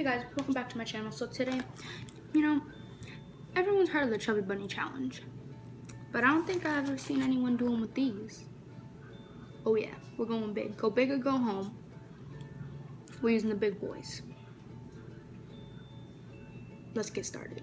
Hey guys, welcome back to my channel. So today, you know, everyone's heard of the Chubby Bunny Challenge. But I don't think I've ever seen anyone do them with these. Oh yeah, we're going big. Go big or go home. We're using the big boys. Let's get started.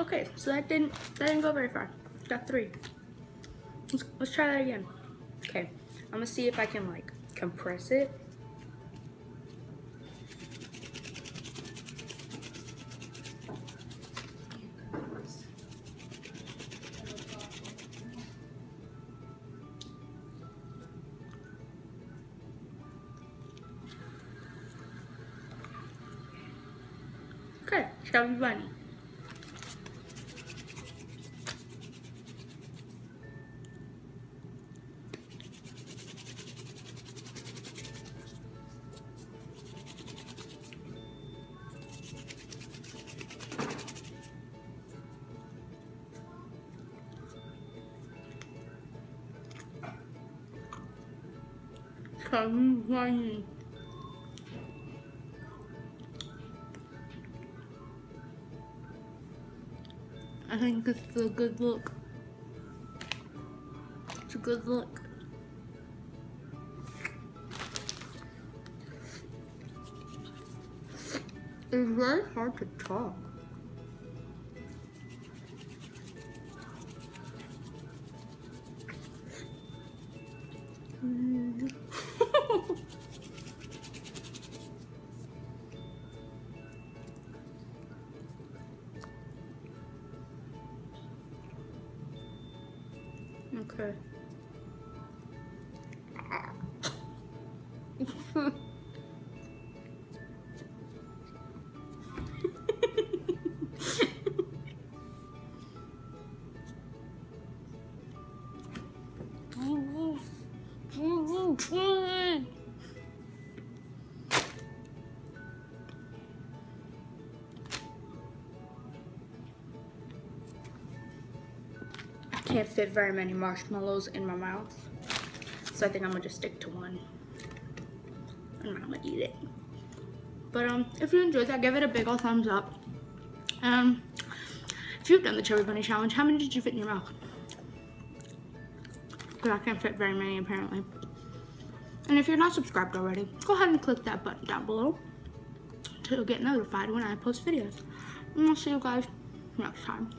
okay, so that didn't that didn't go very far. Got three. Let's let's try that again. Okay, I'm gonna see if I can like compress it. Okay, Chubby I think this is a good look. It's a good look. It's very hard to talk. Okay. can't fit very many marshmallows in my mouth. So I think I'm gonna just stick to one. And I'm gonna eat it. But um, if you enjoyed that, give it a big old thumbs up. Um, if you've done the Chubby Bunny Challenge, how many did you fit in your mouth? Because I can't fit very many apparently. And if you're not subscribed already, go ahead and click that button down below to get notified when I post videos. And I'll see you guys next time.